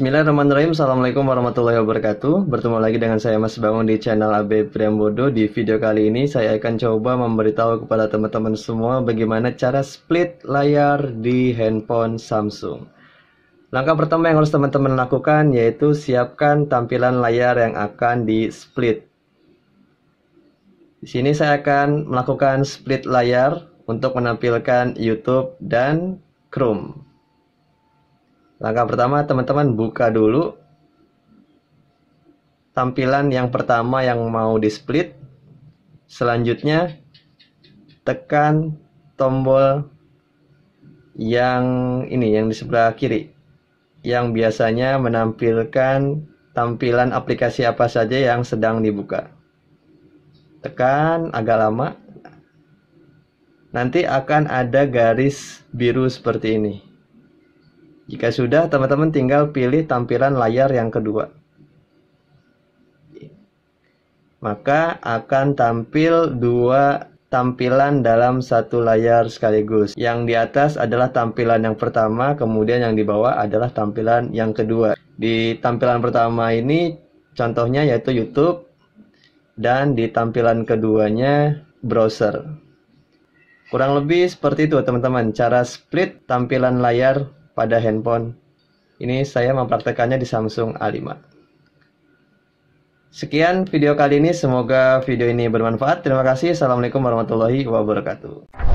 Bismillahirrahmanirrahim. Assalamualaikum warahmatullahi wabarakatuh. Bertemu lagi dengan saya Mas Bangun di channel AB Priambodo. Di video kali ini saya akan coba memberitahu kepada teman-teman semua Bagaimana cara split layar di handphone Samsung. Langkah pertama yang harus teman-teman lakukan Yaitu siapkan tampilan layar yang akan di split Di sini saya akan melakukan split layar Untuk menampilkan YouTube dan Chrome Langkah pertama teman-teman buka dulu tampilan yang pertama yang mau di split. Selanjutnya tekan tombol yang ini yang di sebelah kiri yang biasanya menampilkan tampilan aplikasi apa saja yang sedang dibuka. Tekan agak lama. Nanti akan ada garis biru seperti ini. Jika sudah, teman-teman tinggal pilih tampilan layar yang kedua. Maka akan tampil dua tampilan dalam satu layar sekaligus. Yang di atas adalah tampilan yang pertama, kemudian yang di bawah adalah tampilan yang kedua. Di tampilan pertama ini contohnya yaitu YouTube dan di tampilan keduanya browser. Kurang lebih seperti itu teman-teman, cara split tampilan layar pada handphone. Ini saya mempraktekannya di Samsung A5. Sekian video kali ini, semoga video ini bermanfaat. Terima kasih. Assalamualaikum warahmatullahi wabarakatuh.